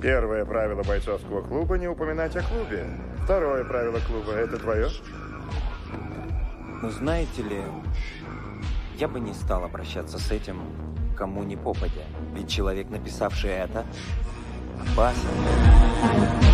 Первое правило бойцовского клуба – не упоминать о клубе. Второе правило клуба – это твое? Ну, знаете ли, я бы не стал обращаться с этим кому ни попадя. Ведь человек, написавший это, опасен.